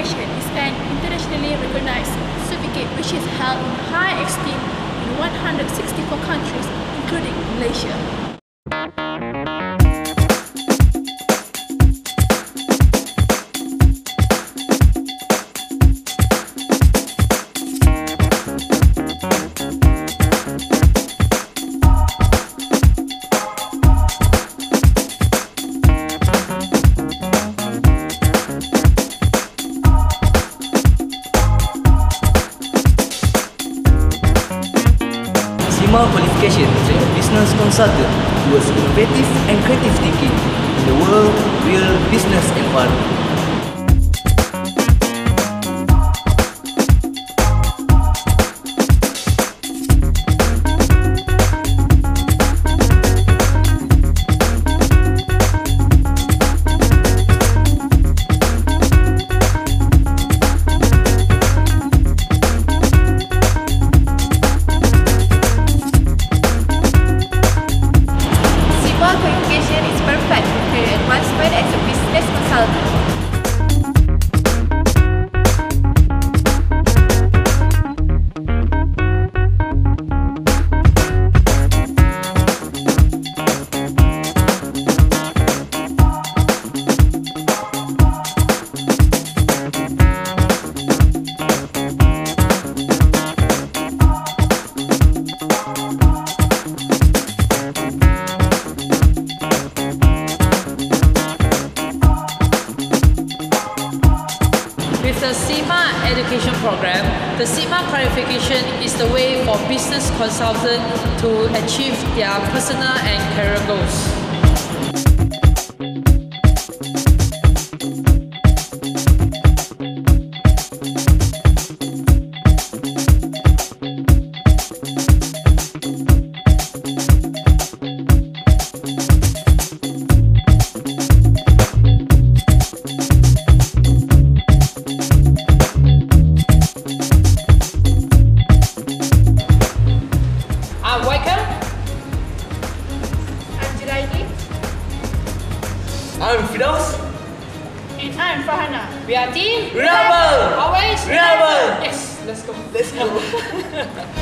qualification is an internationally recognized certificate which is held in high esteem in 164 countries, including Malaysia. CIMA qualification train business consultant towards innovative and creative thinking in the world real business environment. Advancement as a business consultant. The CIMA education program, the CIMA qualification is the way for business consultants to achieve their personal and career goals. I'm Fidaus. and I'm Farhana. We are team Rebel! Always Rebel! Yes, let's go. Let's go.